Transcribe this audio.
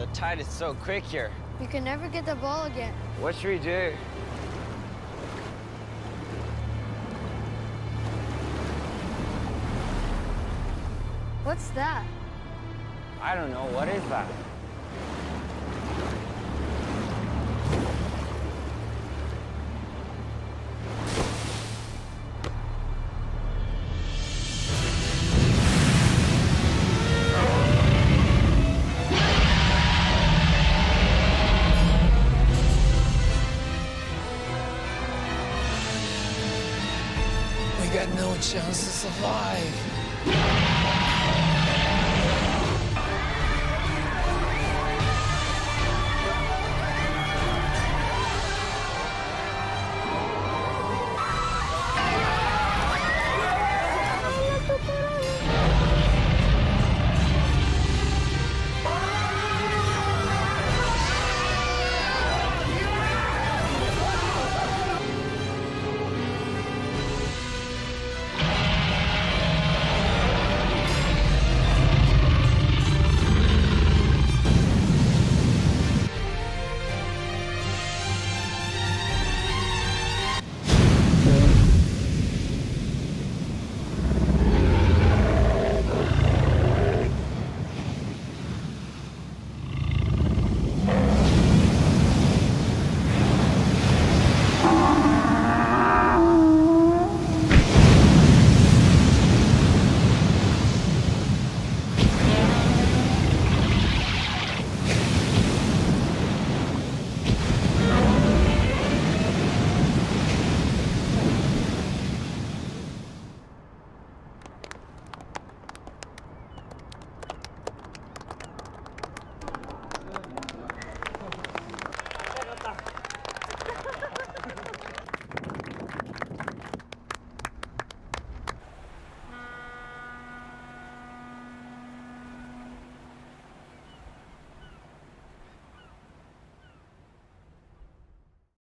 The tide is so quick here. We can never get the ball again. What should we do? What's that? I don't know. What is that? got no chance to survive.